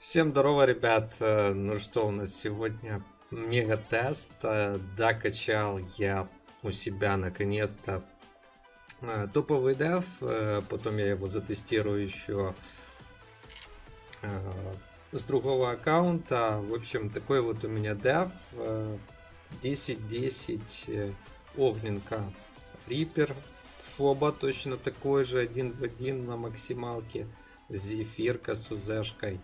Всем здорово, ребят. Э, ну что, у нас сегодня мега-тест. Э, да, качал я у себя наконец-то э, топовый дев. Потом я его затестирую еще с другого аккаунта. В общем, такой вот у меня дев. 10-10 огненка Рипер. Фоба точно такой же, один в один на максималке. Зефирка с узешкой.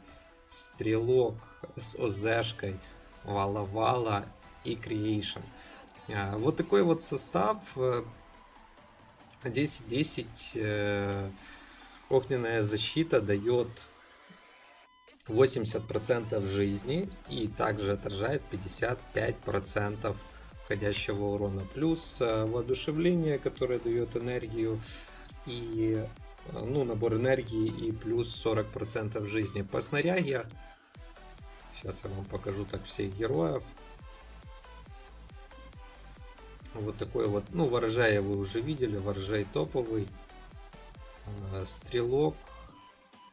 Стрелок с ОЗшкой, Вала-Вала и Creation. А, вот такой вот состав. 10-10 э, э, огненная защита дает 80% жизни и также отражает 55% входящего урона. Плюс э, воодушевление, которое дает энергию и ну, набор энергии и плюс 40% жизни. По снаряге, сейчас я вам покажу так всех героев. Вот такой вот, ну, ворожая вы уже видели, ворожай топовый. Э, стрелок,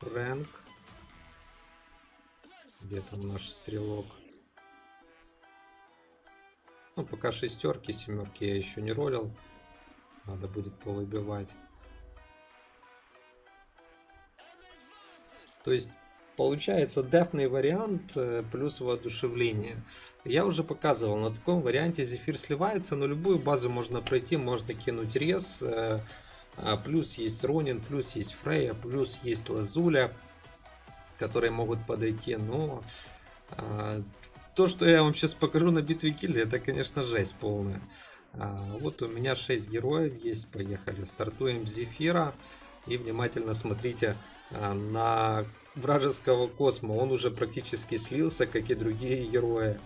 Рэнк. Где там наш стрелок? Ну, пока шестерки, семерки я еще не ролил. Надо будет повыбивать. То есть получается дефный вариант э, плюс воодушевление. Я уже показывал, на таком варианте зефир сливается, но любую базу можно пройти, можно кинуть рез. Э, а плюс есть Ронин, плюс есть Фрея, плюс есть Лазуля, которые могут подойти. Но а, то, что я вам сейчас покажу на битве Килли, это, конечно, жесть полная. А, вот у меня 6 героев есть, поехали. Стартуем с Зефира. И внимательно смотрите а, на вражеского космо. Он уже практически слился, как и другие герои.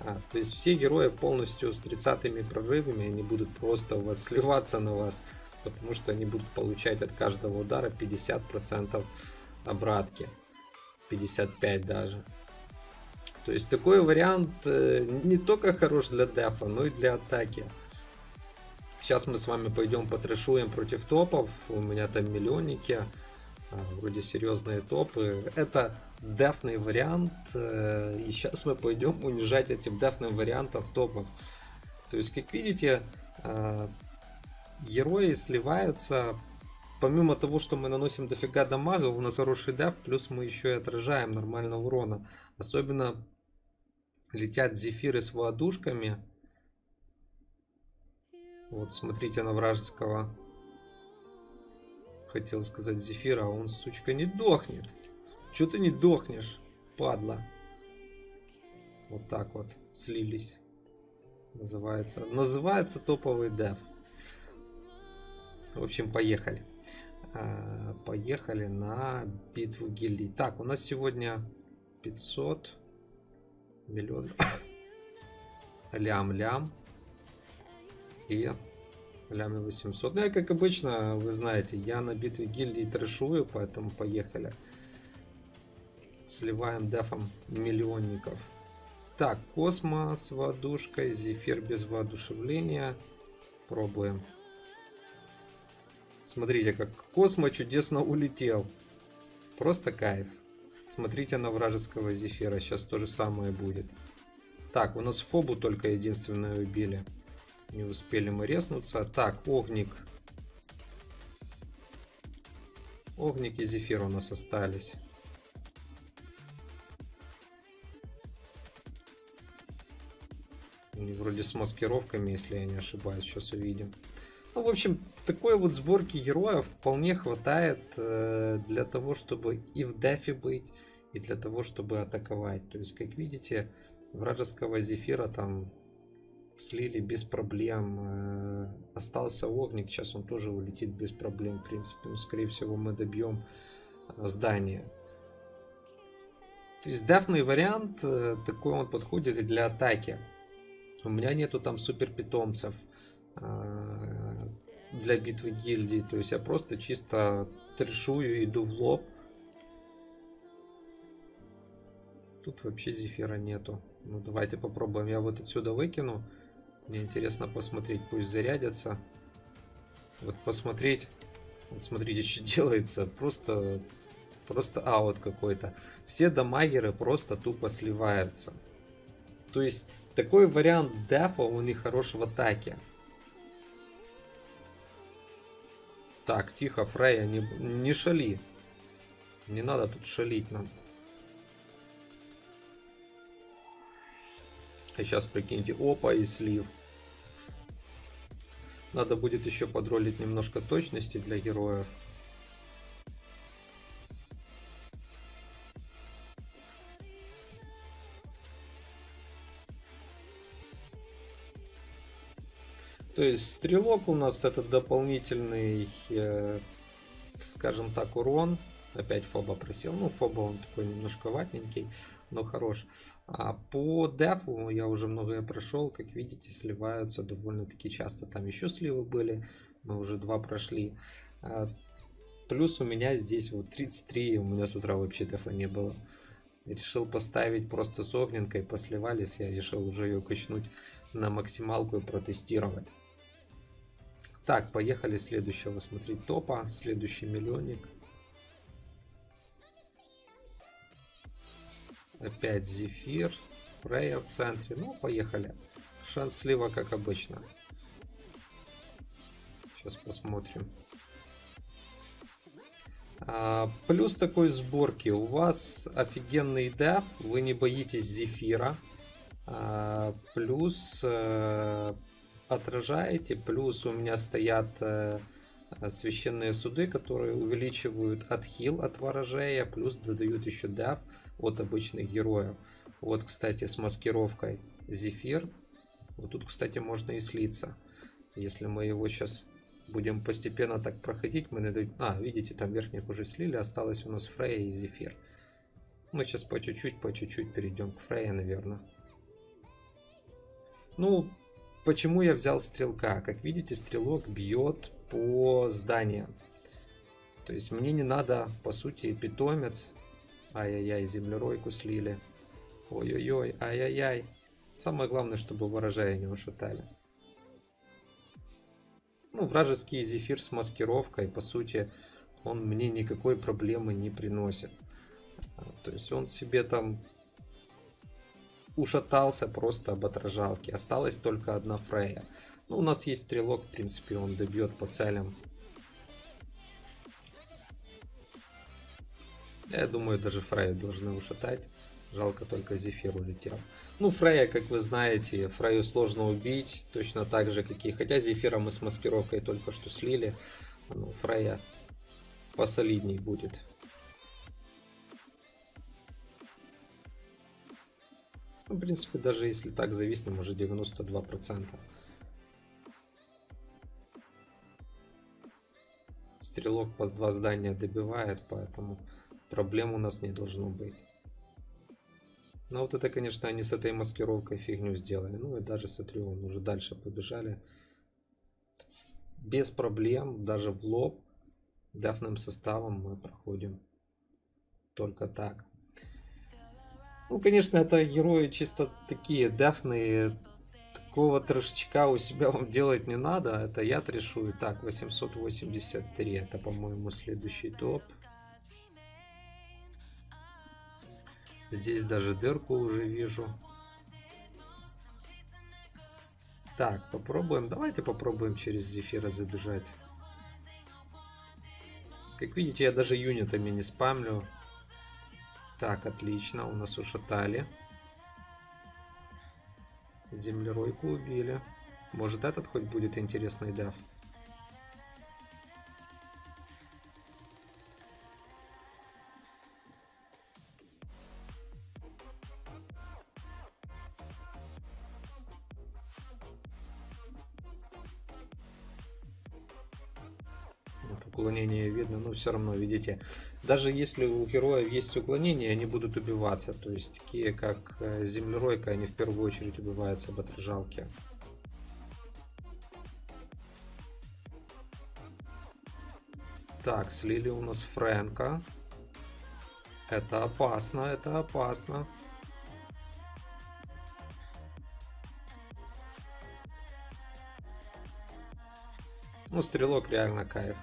А, то есть все герои полностью с 30-ми прорывами, они будут просто у вас сливаться на вас, потому что они будут получать от каждого удара 50% обратки. 55 даже. То есть такой вариант э, не только хорош для дефа, но и для атаки. Сейчас мы с вами пойдем потрешуем против топов. У меня там миллионники. А, вроде серьезные топы. Это дефный вариант. Э, и сейчас мы пойдем унижать этим дефным вариантом топов. То есть, как видите, а, герои сливаются. Помимо того, что мы наносим дофига дамага, у нас хороший деф, плюс мы еще и отражаем нормально урона. Особенно летят зефиры с воодушками. Вот, смотрите на вражеского. Хотел сказать Зефира, а он, сучка, не дохнет. Че ты не дохнешь, падла? Вот так вот слились. Называется. Называется топовый деф. В общем, поехали. А, поехали на битву гильдий. Так, у нас сегодня 500 миллионов. Лям-лям и ляме 800. Ну, я, как обычно, вы знаете, я на битве гильдии трешую, поэтому поехали. Сливаем дефом миллионников. Так, Космо с воодушкой, Зефир без воодушевления. Пробуем. Смотрите, как Космо чудесно улетел. Просто кайф. Смотрите на вражеского Зефира, сейчас то же самое будет. Так, у нас Фобу только единственное убили. Не успели мы резнуться. Так, Огник. Огник и Зефир у нас остались. Они вроде с маскировками, если я не ошибаюсь. Сейчас увидим. Ну, в общем, такой вот сборки героев вполне хватает э, для того, чтобы и в дефе быть, и для того, чтобы атаковать. То есть, как видите, вражеского зефира там слили без проблем. Э, остался Огник, сейчас он тоже улетит без проблем, в принципе. Но, скорее всего, мы добьем э, здание. То есть дефный вариант, э, такой он подходит и для атаки. У меня нету там супер питомцев для битвы гильдии. То есть я просто чисто трешую, иду в лоб. Тут вообще зефира нету. Ну давайте попробуем. Я вот отсюда выкину. Мне интересно посмотреть, пусть зарядятся. Вот посмотреть. Вот смотрите, что делается. Просто Просто аут какой-то. Все дамагеры просто тупо сливаются. То есть такой вариант дефа у них хорош в атаке. Так, тихо, Фрея, не, не шали. Не надо тут шалить нам. А сейчас прикиньте, опа и слив. Надо будет еще подролить немножко точности для героев. То есть стрелок у нас это дополнительный, э, скажем так, урон. Опять Фоба просил. Ну, Фоба он такой немножко ватненький, но хорош. А по дефу я уже многое прошел. Как видите, сливаются довольно-таки часто. Там еще сливы были. Мы уже два прошли. А, плюс у меня здесь вот 33. У меня с утра вообще дефа не было. Решил поставить просто с огненкой. Посливались. Я решил уже ее качнуть на максималку и протестировать. Так, поехали следующего смотреть топа. Следующий миллионник. Опять Зефир. Фрея в центре. Ну, поехали. Шанс слива, как обычно. Сейчас посмотрим. А, плюс такой сборки. У вас офигенный деф. Вы не боитесь Зефира. А, плюс а, отражаете. Плюс у меня стоят э, священные суды, которые увеличивают отхил от ворожея, плюс додают еще дав от обычных героев. Вот, кстати, с маскировкой Зефир. Вот тут, кстати, можно и слиться. Если мы его сейчас будем постепенно так проходить, мы найдем... А, видите, там верхних уже слили, осталось у нас Фрея и Зефир. Мы сейчас по чуть-чуть, по чуть-чуть перейдем к Фрейе, наверное. Ну, Почему я взял стрелка? Как видите, стрелок бьет по зданиям. То есть мне не надо, по сути, питомец. Ай-яй-яй, землеройку слили. Ой-ой-ой, ай-яй-яй. Самое главное, чтобы ворожая не ушатали. Ну, вражеский зефир с маскировкой, по сути, он мне никакой проблемы не приносит. То есть он себе там ушатался просто об отражалке. Осталась только одна Фрея. Ну, у нас есть стрелок, в принципе, он добьет по целям. Я думаю, даже Фрея должны ушатать. Жалко только Зефир улетел. Ну, Фрея, как вы знаете, Фрею сложно убить, точно так же, как и... Хотя Зефира мы с маскировкой только что слили. Ну, Фрея посолидней будет. В принципе, даже если так зависнем, уже 92%. Стрелок по два здания добивает, поэтому проблем у нас не должно быть. Но вот это, конечно, они с этой маскировкой фигню сделали. Ну и даже, смотрю, он уже дальше побежали. Без проблем, даже в лоб, дафным составом мы проходим только так. Ну, конечно, это герои чисто такие дафные. Такого трешечка у себя вам делать не надо. Это я трешу. Так, 883. Это, по-моему, следующий топ. Здесь даже дырку уже вижу. Так, попробуем. Давайте попробуем через Зефира забежать. Как видите, я даже юнитами не спамлю. Так, отлично, у нас ушатали. Землеройку убили. Может этот хоть будет интересный дав? Уклонение видно, но все равно, видите, даже если у героев есть уклонение, они будут убиваться. То есть такие, как э, землеройка, они в первую очередь убиваются об отражалке. Так, слили у нас Фрэнка. Это опасно, это опасно. Ну, стрелок реально кайф.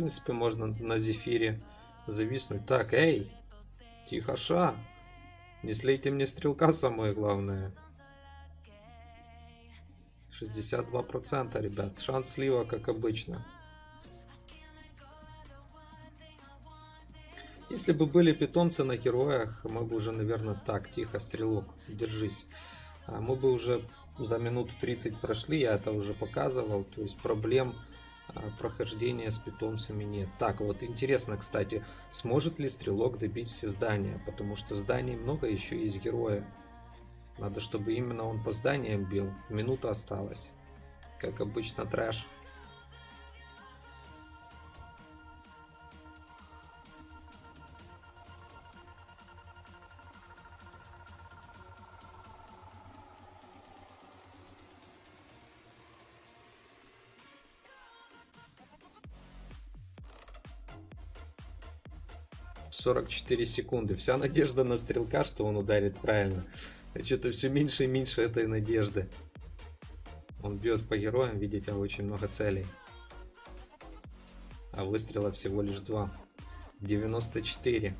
Принципе, можно на зефире зависнуть. Так, эй, тихо, ша. Не слейте мне стрелка, самое главное. 62%, ребят. Шанс слива, как обычно. Если бы были питомцы на героях, мы бы уже, наверное, так, тихо, стрелок, держись. А мы бы уже за минуту 30 прошли, я это уже показывал, то есть проблем прохождения с питомцами нет. Так, вот интересно, кстати, сможет ли стрелок добить все здания, потому что зданий много, еще есть герои. Надо, чтобы именно он по зданиям бил. Минута осталась. Как обычно, трэш. 44 секунды. Вся надежда на стрелка, что он ударит правильно. А что-то все меньше и меньше этой надежды. Он бьет по героям, видите, очень много целей. А выстрела всего лишь два. 94.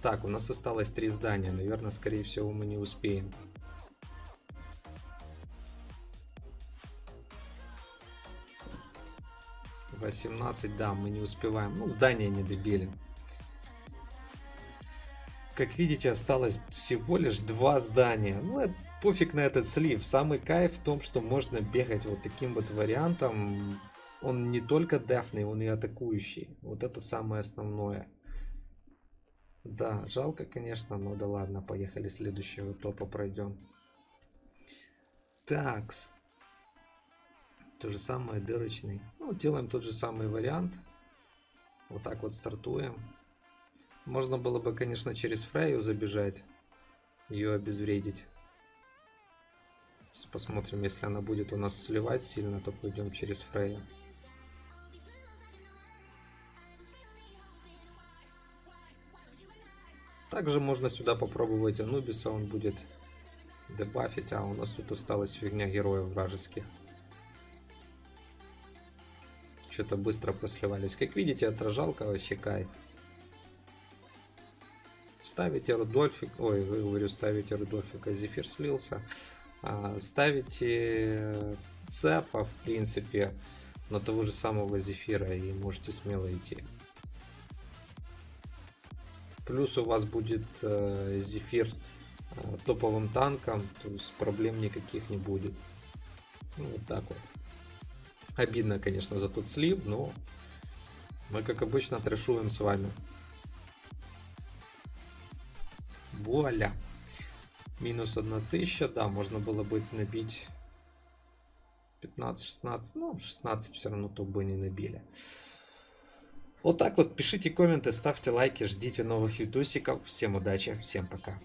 Так, у нас осталось три здания. Наверное, скорее всего, мы не успеем. 18, да, мы не успеваем. Ну, здание не добили. Как видите, осталось всего лишь два здания. Ну, это, пофиг на этот слив. Самый кайф в том, что можно бегать вот таким вот вариантом. Он не только дефный, он и атакующий. Вот это самое основное. Да, жалко, конечно, но да ладно, поехали следующего топа пройдем. Такс. То же самое дырочный. Ну, делаем тот же самый вариант. Вот так вот стартуем. Можно было бы, конечно, через Фрейю забежать. Ее обезвредить. Сейчас посмотрим, если она будет у нас сливать сильно, то пойдем через Фрейю. Также можно сюда попробовать Анубиса, он будет дебафить, а у нас тут осталась фигня героев вражеских что-то быстро посливались. Как видите, отражалка вообще кайф. Ставите Рудольфик, ой, говорю, ставите Рудольфика, Зефир слился. А, ставите Цепа, в принципе, на того же самого Зефира и можете смело идти. Плюс у вас будет э, Зефир э, топовым танком, то есть проблем никаких не будет. Ну, вот так вот. Обидно, конечно, за тот слив, но мы, как обычно, трешуем с вами. Вуаля. Минус 1000, да, можно было бы набить 15-16, ну, 16 все равно то бы не набили. Вот так вот, пишите комменты, ставьте лайки, ждите новых видосиков. Всем удачи, всем пока.